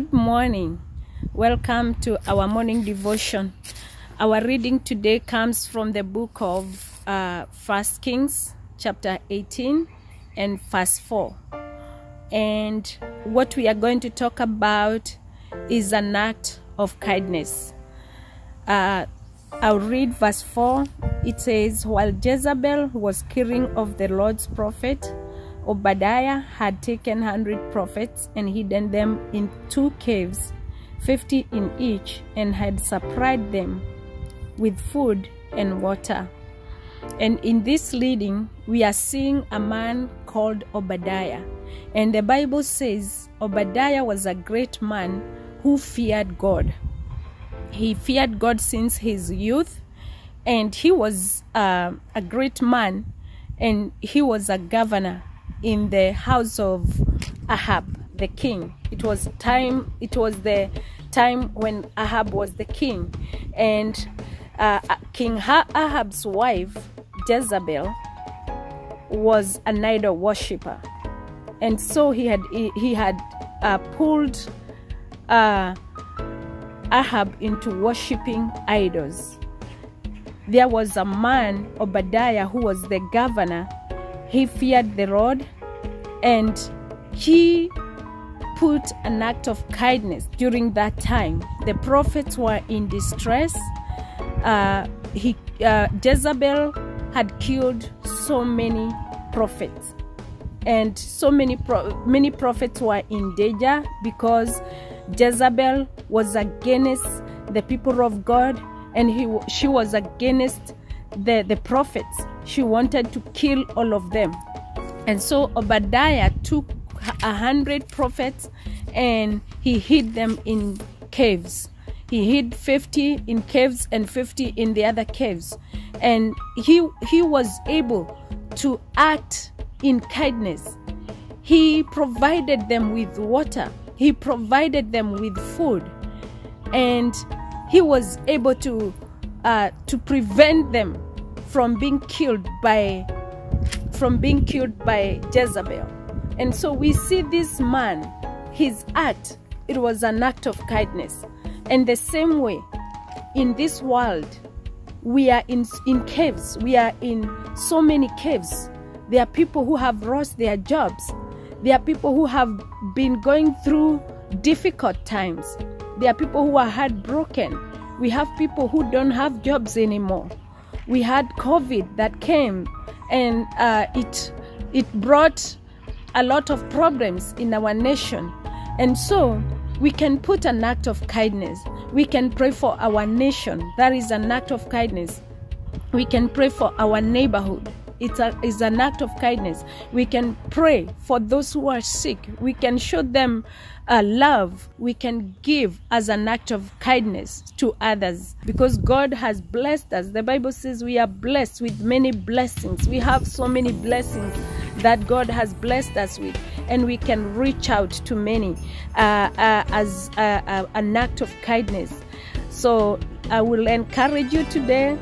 morning. Welcome to our morning devotion. Our reading today comes from the book of uh, First Kings, chapter 18, and verse 4. And what we are going to talk about is an act of kindness. Uh, I'll read verse 4. It says, While Jezebel was killing of the Lord's prophet, Obadiah had taken hundred prophets and hidden them in two caves, fifty in each, and had supplied them with food and water. And in this leading, we are seeing a man called Obadiah. And the Bible says Obadiah was a great man who feared God. He feared God since his youth, and he was uh, a great man, and he was a governor in the house of Ahab, the king. It was time. It was the time when Ahab was the king, and uh, King Ahab's wife Jezebel was an idol worshipper, and so he had he, he had uh, pulled uh, Ahab into worshiping idols. There was a man Obadiah who was the governor he feared the Lord and he put an act of kindness during that time. The prophets were in distress. Uh, he, uh, Jezebel had killed so many prophets, and so many pro- many prophets were in danger because Jezebel was against the people of God, and he she was against the, the prophets. She wanted to kill all of them. And so Obadiah took a hundred prophets and he hid them in caves. He hid 50 in caves and 50 in the other caves. And he, he was able to act in kindness. He provided them with water, he provided them with food, and he was able to, uh, to prevent them from being killed by from being killed by Jezebel. And so we see this man, his act, it was an act of kindness. And the same way, in this world, we are in, in caves. We are in so many caves. There are people who have lost their jobs. There are people who have been going through difficult times. There are people who are heartbroken. We have people who don't have jobs anymore we had COVID that came and uh, it it brought a lot of problems in our nation, and so we can put an act of kindness. We can pray for our nation. That is an act of kindness. We can pray for our neighborhood. It is an act of kindness. We can pray for those who are sick. We can show them uh, love. We can give as an act of kindness to others because God has blessed us. The Bible says we are blessed with many blessings. We have so many blessings that God has blessed us with, and we can reach out to many uh, uh, as an act of kindness. So I will encourage you today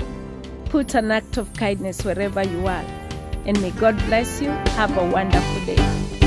put an act of kindness wherever you are. And may God bless you. Have a wonderful day.